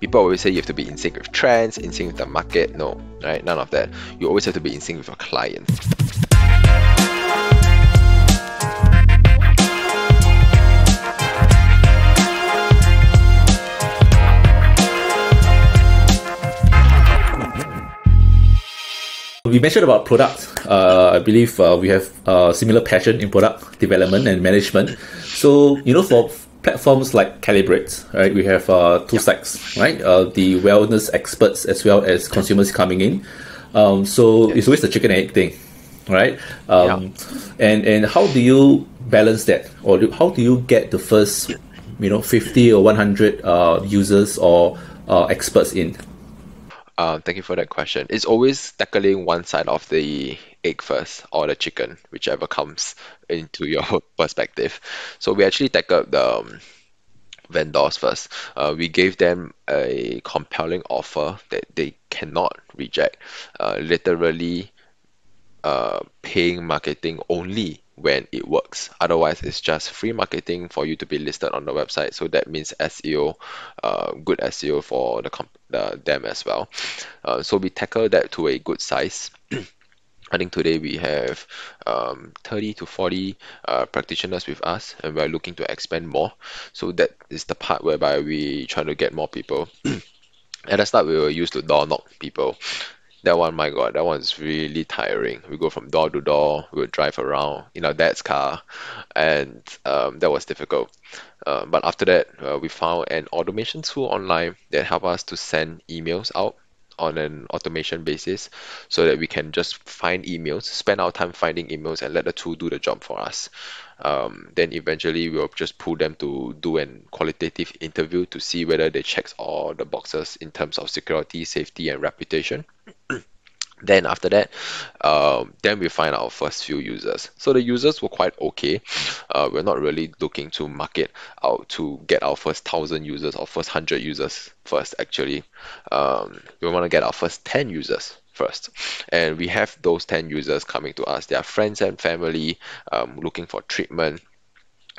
People always say you have to be in sync with trends, in sync with the market. No, right? None of that. You always have to be in sync with your clients. We mentioned about product. Uh, I believe uh, we have similar passion in product development and management. So, you know, for platforms like Calibrate, right? We have uh, two sides, right? Uh, the wellness experts as well as consumers coming in. Um, so it's always the chicken and egg thing, right? Um, And and how do you balance that, or do, how do you get the first, you know, fifty or one hundred uh, users or uh, experts in? Uh, thank you for that question. It's always tackling one side of the egg first or the chicken, whichever comes into your perspective. So we actually tackled the um, vendors first. Uh, we gave them a compelling offer that they cannot reject. Uh, literally, uh, paying marketing only when it works. Otherwise, it's just free marketing for you to be listed on the website. So that means SEO, uh, good SEO for the, comp- the them as well. Uh, so we tackle that to a good size. I think today we have um, 30 to 40 uh, practitioners with us, and we're looking to expand more. So that is the part whereby we try to get more people. At the start, we were used to door knock people. That one, my God, that one's really tiring. We go from door to door, we would drive around in our dad's car, and um, that was difficult. Uh, but after that, uh, we found an automation tool online that help us to send emails out on an automation basis so that we can just find emails, spend our time finding emails and let the tool do the job for us. Um, then eventually we'll just pull them to do an qualitative interview to see whether they check all the boxes in terms of security, safety and reputation. Then after that um, then we find our first few users. So the users were quite okay. Uh, we're not really looking to market out to get our first thousand users or first hundred users first actually. Um, we want to get our first 10 users first. And we have those 10 users coming to us. They are friends and family um, looking for treatment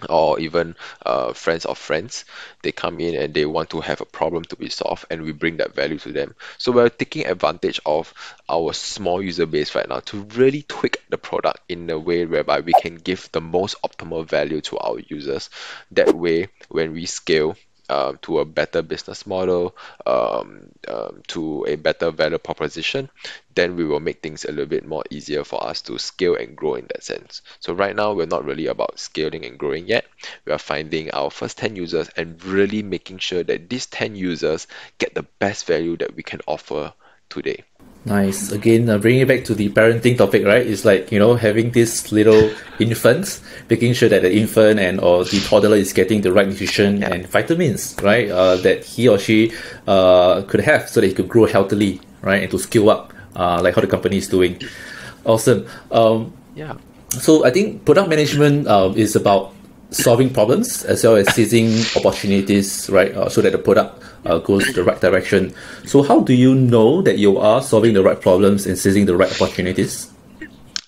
or even uh, friends of friends they come in and they want to have a problem to be solved and we bring that value to them. So we're taking advantage of our small user base right now to really tweak the product in a way whereby we can give the most optimal value to our users. That way when we scale uh, to a better business model, um, um, to a better value proposition, then we will make things a little bit more easier for us to scale and grow in that sense. So right now, we're not really about scaling and growing yet. We are finding our first 10 users and really making sure that these 10 users get the best value that we can offer today. Nice. Again, uh, bringing it back to the parenting topic, right? It's like you know having this little infants, making sure that the infant and or the toddler is getting the right nutrition yeah. and vitamins, right? Uh, that he or she uh, could have, so that he could grow healthily, right, and to skill up, uh, like how the company is doing. Awesome. Um, yeah. So I think product management uh, is about solving problems as well as seizing opportunities, right? Uh, so that the product uh, goes the right direction. So how do you know that you are solving the right problems and seizing the right opportunities?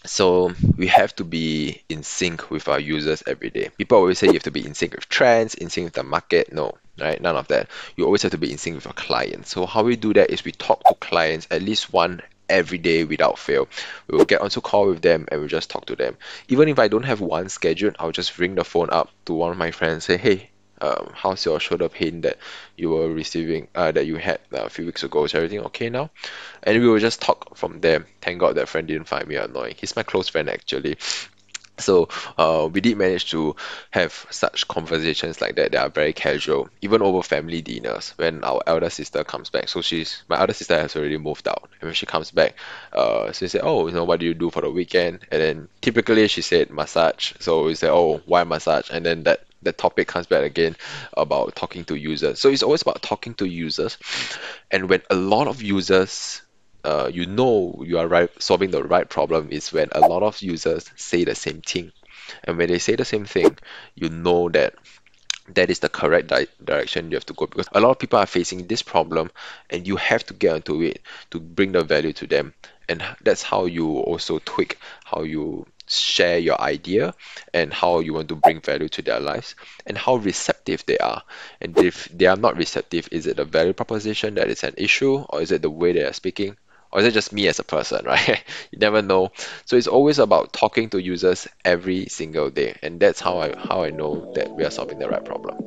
So we have to be in sync with our users every day. People always say you have to be in sync with trends, in sync with the market. No, right? None of that. You always have to be in sync with your clients. So how we do that is we talk to clients at least one every day without fail. We will get onto call with them and we'll just talk to them. Even if I don't have one scheduled, I'll just ring the phone up to one of my friends say, hey, um, how's your shoulder pain that you were receiving uh, that you had uh, a few weeks ago? Is everything okay now? And we will just talk from there. Thank god that friend didn't find me annoying. He's my close friend actually so uh, we did manage to have such conversations like that that are very casual, even over family dinners. When our elder sister comes back, so she's my elder sister has already moved out, and when she comes back, uh, she said, "Oh, you know, what do you do for the weekend?" And then typically she said massage. So we said, "Oh, why massage?" And then that the topic comes back again about talking to users. So it's always about talking to users, and when a lot of users uh, you know you are right solving the right problem is when a lot of users say the same thing and when they say the same thing you know that that is the correct di- direction you have to go because a lot of people are facing this problem and you have to get onto it to bring the value to them and that's how you also tweak how you share your idea and how you want to bring value to their lives and how receptive they are. And if they are not receptive, is it a value proposition that is an issue or is it the way they are speaking? Or is it just me as a person, right? you never know. So it's always about talking to users every single day. And that's how I how I know that we are solving the right problem.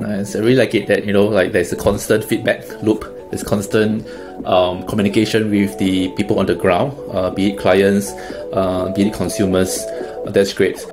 Nice. I really like it that, you know, like there's a constant feedback loop. There's constant um, communication with the people on the ground, uh, be it clients, uh, be it consumers. That's great.